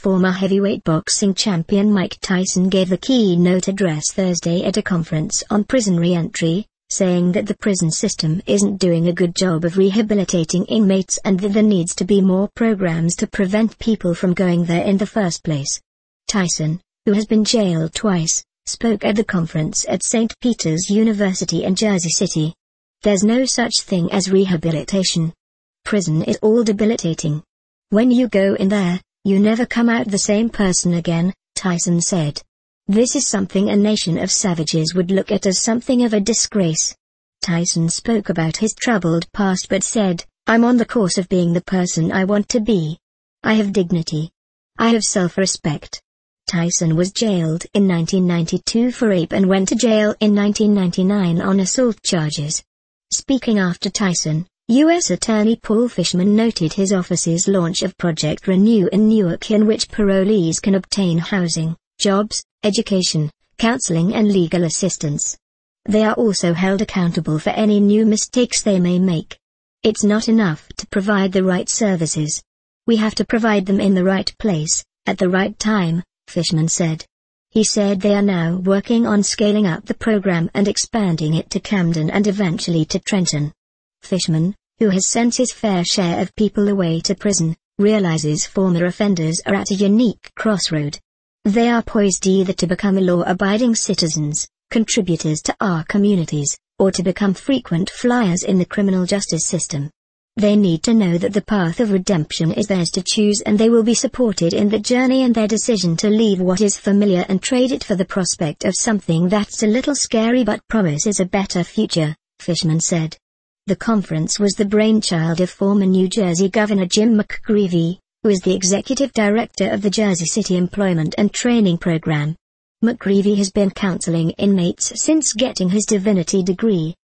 Former heavyweight boxing champion Mike Tyson gave the keynote address Thursday at a conference on prison re-entry, saying that the prison system isn't doing a good job of rehabilitating inmates and that there needs to be more programs to prevent people from going there in the first place. Tyson, who has been jailed twice, spoke at the conference at St. Peter's University in Jersey City. There's no such thing as rehabilitation. Prison is all debilitating. When you go in there, you never come out the same person again, Tyson said. This is something a nation of savages would look at as something of a disgrace. Tyson spoke about his troubled past but said, I'm on the course of being the person I want to be. I have dignity. I have self-respect. Tyson was jailed in 1992 for rape and went to jail in 1999 on assault charges. Speaking after Tyson, U.S. Attorney Paul Fishman noted his office's launch of Project Renew in Newark in which parolees can obtain housing, jobs, education, counseling and legal assistance. They are also held accountable for any new mistakes they may make. It's not enough to provide the right services. We have to provide them in the right place, at the right time, Fishman said. He said they are now working on scaling up the program and expanding it to Camden and eventually to Trenton. Fishman, who has sent his fair share of people away to prison, realizes former offenders are at a unique crossroad. They are poised either to become law-abiding citizens, contributors to our communities, or to become frequent flyers in the criminal justice system. They need to know that the path of redemption is theirs to choose and they will be supported in the journey and their decision to leave what is familiar and trade it for the prospect of something that's a little scary but promises a better future, Fishman said. The conference was the brainchild of former New Jersey Governor Jim McGreevey, who is the executive director of the Jersey City Employment and Training Program. McGreevey has been counseling inmates since getting his divinity degree,